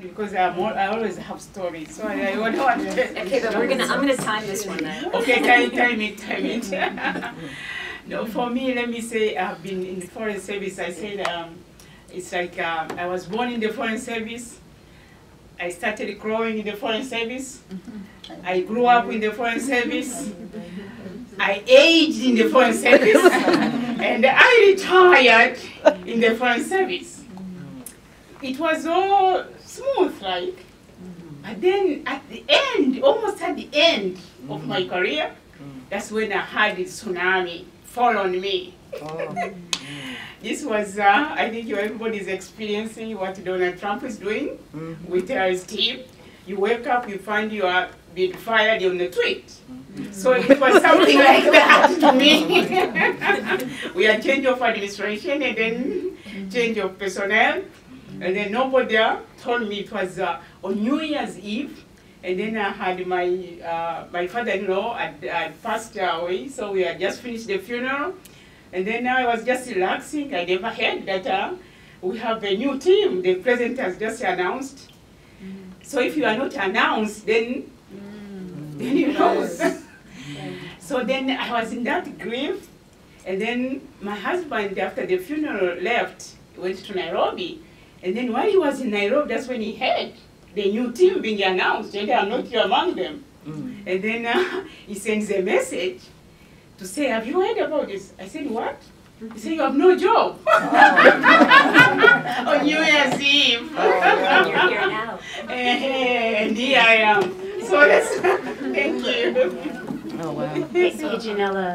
Because I'm all, I always have stories, so I, I don't want to. Okay, but we're gonna, I'm gonna time this one then. Okay, time, time it, time it. no, for me, let me say I've been in the foreign service. I said um, it's like um, I was born in the foreign service. I started growing in the foreign service. I grew up in the foreign service. I aged in the foreign service. and I retired in the foreign service. It was all smooth, like. Mm. But then at the end, almost at the end of mm. my career, mm. that's when I had the tsunami fall on me. Oh. This was, uh, I think you- everybody's experiencing what Donald Trump is doing mm-hmm. with uh, his team. You wake up, you find you are being fired on the tweet. Mm-hmm. So it was something like that to me. we had change of administration and then mm-hmm. change of personnel. And then nobody told me it was uh, on New Year's Eve. And then I had my uh, my father-in-law had, had passed away, so we had just finished the funeral. And then I was just relaxing. I never heard that uh, we have a new team. The president has just announced. So if you are not announced, then then you know. so then I was in that grief, and then my husband, after the funeral, left, went to Nairobi, and then while he was in Nairobi, that's when he heard the new team being announced, and I'm not here among them. And then uh, he sends a message to say, have you heard about this? I said, what? He said, you have no job. On New Year's Eve. And you're here now. and here I am. So that's, thank you. Oh, wow. Hey, Janella.